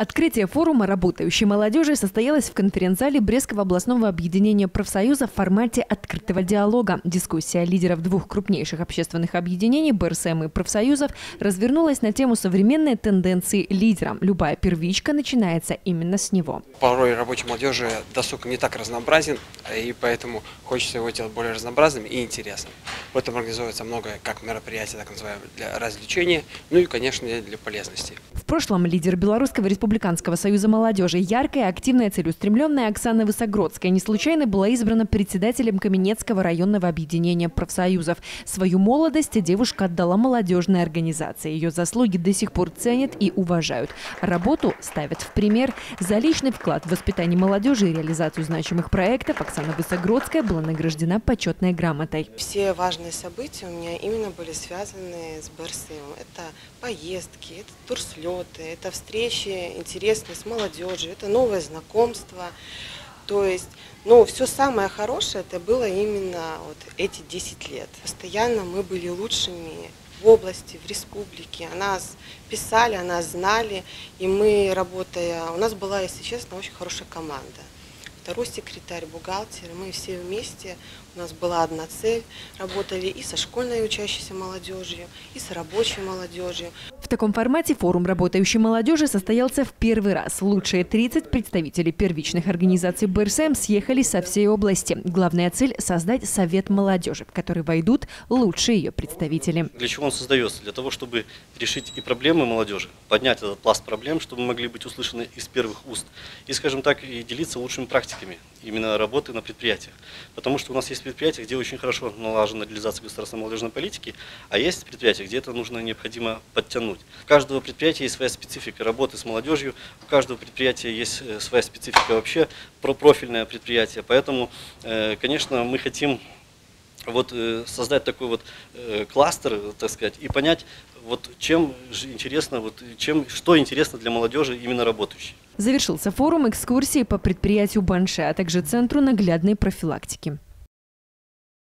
Открытие форума работающей молодежи состоялось в конференц-зале Брестского областного объединения профсоюза в формате открытого диалога. Дискуссия лидеров двух крупнейших общественных объединений БРСМ и профсоюзов развернулась на тему современной тенденции лидера. Любая первичка начинается именно с него. Порой рабочей молодежи досуг не так разнообразен, и поэтому хочется его делать более разнообразным и интересным. В этом организуется много как мероприятий, так называемых, для развлечения, ну и, конечно, для полезности. Прошлом лидер Белорусского республиканского союза молодежи, яркая, активная, целеустремленная Оксана Высогродская не случайно была избрана председателем Каменецкого районного объединения профсоюзов. Свою молодость девушка отдала молодежной организации. Ее заслуги до сих пор ценят и уважают. Работу ставят в пример. За личный вклад в воспитание молодежи и реализацию значимых проектов Оксана Высогродская была награждена почетной грамотой. Все важные события у меня именно были связаны с БРСМ. Это поездки, это турслет, работы, это встречи интересные с молодежью, это новое знакомство. То есть, ну, все самое хорошее это было именно вот эти 10 лет. Постоянно мы были лучшими в области, в республике. О нас писали, о нас знали, и мы, работая, у нас была, если честно, очень хорошая команда второй секретарь, бухгалтер. Мы все вместе, у нас была одна цель, работали и со школьной учащейся молодежью, и с рабочей молодежью. В таком формате форум работающей молодежи состоялся в первый раз. Лучшие 30 представителей первичных организаций БРСМ съехали со всей области. Главная цель – создать совет молодежи, в который войдут лучшие ее представители. Для чего он создается? Для того, чтобы решить и проблемы молодежи, поднять этот пласт проблем, чтобы мы могли быть услышаны из первых уст. И, скажем так, и делиться лучшими практиками практиками именно работы на предприятиях. Потому что у нас есть предприятия, где очень хорошо налажена реализация государственной молодежной политики, а есть предприятия, где это нужно необходимо подтянуть. У каждого предприятия есть своя специфика работы с молодежью, у каждого предприятия есть э, своя специфика вообще, про профильное предприятие. Поэтому, э, конечно, мы хотим вот э, создать такой вот кластер, так сказать, и понять, вот чем интересно, вот чем, что интересно для молодежи именно работающей. Завершился форум экскурсии по предприятию Банше, а также Центру наглядной профилактики.